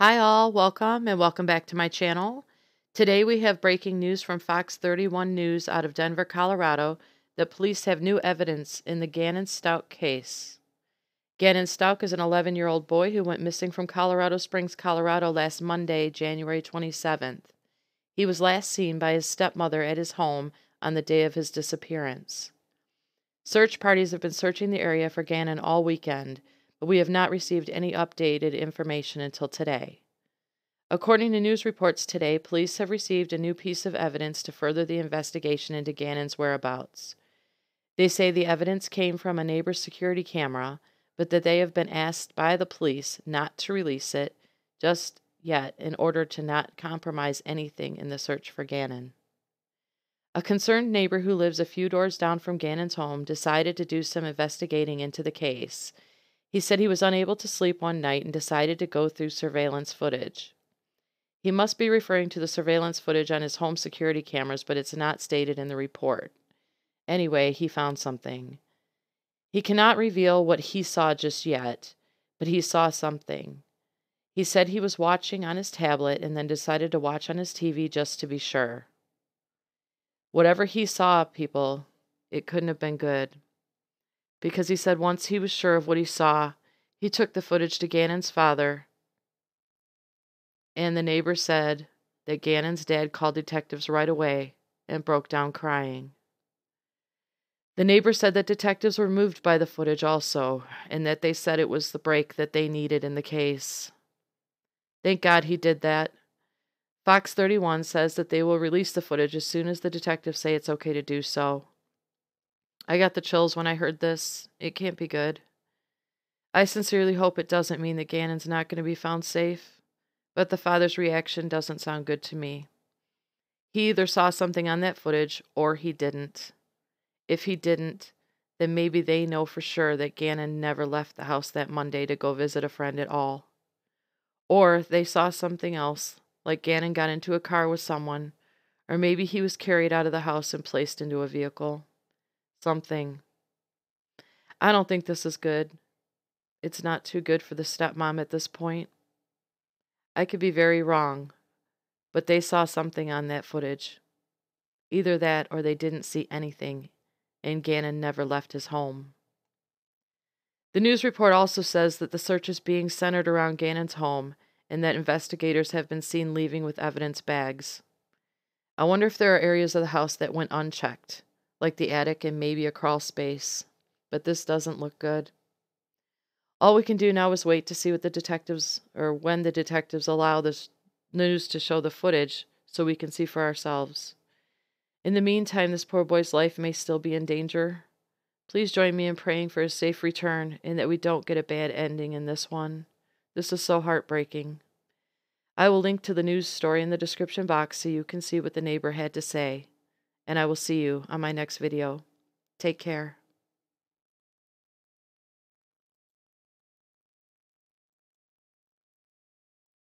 Hi, all. Welcome and welcome back to my channel. Today we have breaking news from Fox 31 News out of Denver, Colorado that police have new evidence in the Gannon Stauch case. Gannon Stauch is an 11 year old boy who went missing from Colorado Springs, Colorado last Monday, January 27th. He was last seen by his stepmother at his home on the day of his disappearance. Search parties have been searching the area for Gannon all weekend but we have not received any updated information until today. According to news reports today, police have received a new piece of evidence to further the investigation into Gannon's whereabouts. They say the evidence came from a neighbor's security camera, but that they have been asked by the police not to release it just yet in order to not compromise anything in the search for Gannon. A concerned neighbor who lives a few doors down from Gannon's home decided to do some investigating into the case he said he was unable to sleep one night and decided to go through surveillance footage. He must be referring to the surveillance footage on his home security cameras, but it's not stated in the report. Anyway, he found something. He cannot reveal what he saw just yet, but he saw something. He said he was watching on his tablet and then decided to watch on his TV just to be sure. Whatever he saw, people, it couldn't have been good because he said once he was sure of what he saw, he took the footage to Gannon's father, and the neighbor said that Gannon's dad called detectives right away and broke down crying. The neighbor said that detectives were moved by the footage also, and that they said it was the break that they needed in the case. Thank God he did that. Fox 31 says that they will release the footage as soon as the detectives say it's okay to do so. I got the chills when I heard this. It can't be good. I sincerely hope it doesn't mean that Gannon's not going to be found safe, but the father's reaction doesn't sound good to me. He either saw something on that footage or he didn't. If he didn't, then maybe they know for sure that Gannon never left the house that Monday to go visit a friend at all. Or they saw something else, like Gannon got into a car with someone, or maybe he was carried out of the house and placed into a vehicle something. I don't think this is good. It's not too good for the stepmom at this point. I could be very wrong, but they saw something on that footage. Either that or they didn't see anything, and Gannon never left his home. The news report also says that the search is being centered around Gannon's home and that investigators have been seen leaving with evidence bags. I wonder if there are areas of the house that went unchecked like the attic and maybe a crawl space, but this doesn't look good. All we can do now is wait to see what the detectives, or when the detectives allow this news to show the footage so we can see for ourselves. In the meantime, this poor boy's life may still be in danger. Please join me in praying for his safe return and that we don't get a bad ending in this one. This is so heartbreaking. I will link to the news story in the description box so you can see what the neighbor had to say and I will see you on my next video. Take care.